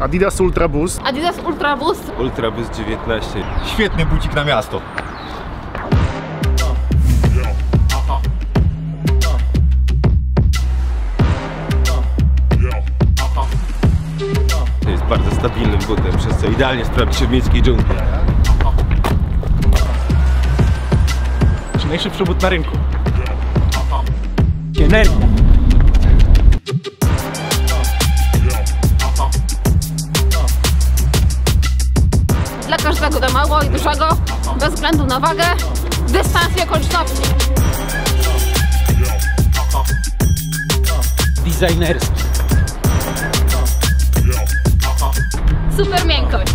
Adidas Ultra Boost. Adidas Ultra Boost. Ultrabus 19. Świetny bucik na miasto. To jest bardzo stabilnym butem, przez co idealnie sprawdzi się w miejskiej dżungli. Czy najszybszy but na rynku. Energii. Dla każdego, dla małego i dużego, bez względu na wagę, dystans i okoliczności. Designerski. Super miękkość.